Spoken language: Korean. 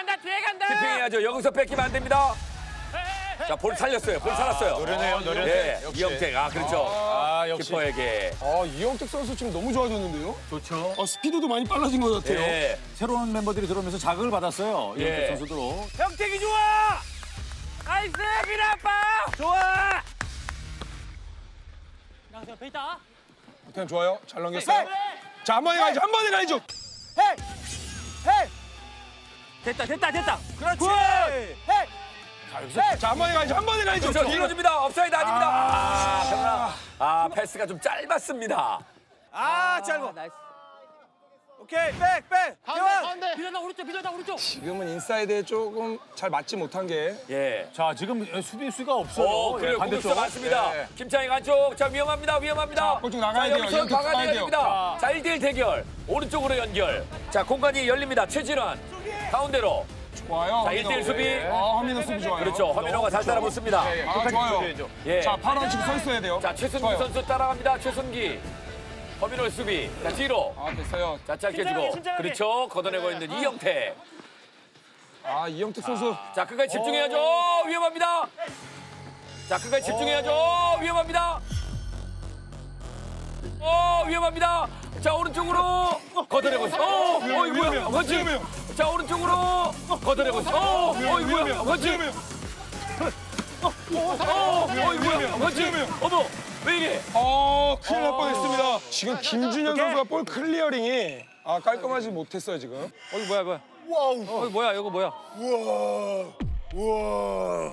간다 뒤에 간다. 집중해야죠. 여기서 뺏기면 안 됩니다. 자, 볼 살렸어요. 볼 살았어요. 노련해요, 노련해. 예, 역시. 이영택. 아, 그렇죠. 아, 역시. 키퍼에게. 아, 이영택 선수 지금 너무 좋아졌는데요? 좋죠. 어, 스피드도 많이 빨라진 것 같아요. 예. 새로운 멤버들이 들어오면서 자극을 받았어요. 예. 이영택 선수도. 형택이 좋아. 나이스 비라빠. 좋아. 나서 베이타. 그냥 좋아요. 잘 넘겼어요. 자, 한 번에 가야죠. 한 번에 가야죠. 됐다 됐다 됐다. 그렇지. 자, 한 번에 가야죠. 한 번에 가야죠. 그렇죠. 길어집니다. 오프사이드 아닙니다. 아, 그러나, 아, 패스가 좀 짧았습니다. 아 짧아. Nice. 오케이 back back. 가운데 가운데. 비려다 오른쪽 비려다 오른쪽. 지금은 인사이드에 조금 잘 맞지 못한 게 예. 자, 지금 수비수가 없어요. 오, 그래요. 예, 공격수 많습니다. 예. 김창희 안쪽. 자, 위험합니다. 위험합니다. 골좀 나가야 자, 돼요. 여기서 막아내야 나가야 돼요. 됩니다. 자, 1대1 대결. 오른쪽으로 연결. 자, 공간이 열립니다. 최진환. 가운데로. 좋아요. 자, 1대1 수비. 아, 허민호 수비 좋아요. 그렇죠. 허민호가 잘 따라붙습니다. 아, 좋아요. 예. 자, 파란 지금 서 있어야 돼요. 자, 최순기 좋아요. 선수 따라갑니다. 최순기. 허민호 수비. 자, 뒤로. 아, 됐어요. 자, 짧게 주고. 그렇죠. 걷어내고 있는 이영태. 아, 이영택 선수. 자, 끝까지 집중해야죠. 위험합니다. 자, 끝까지 집중해야죠. 위험합니다. 어, 위험합니다. 자, 오른쪽으로 걷어내고 있어. 어, 어, 이거 뭐야? 그렇지. 자, 오른쪽으로 걷어내고 있어. 어, 어, 이거 뭐야? 그렇지. 어, 어, 이거 뭐야? 그렇지. 어머, 왜 이래? 어, 큰일 날 뻔했습니다. 지금 김준현 선수가 볼 clearing이 아, 깔끔하지 못했어요, 지금. 어이 뭐야 뭐야. Wow. 어이 뭐야 이거 뭐야. 우와. 우와.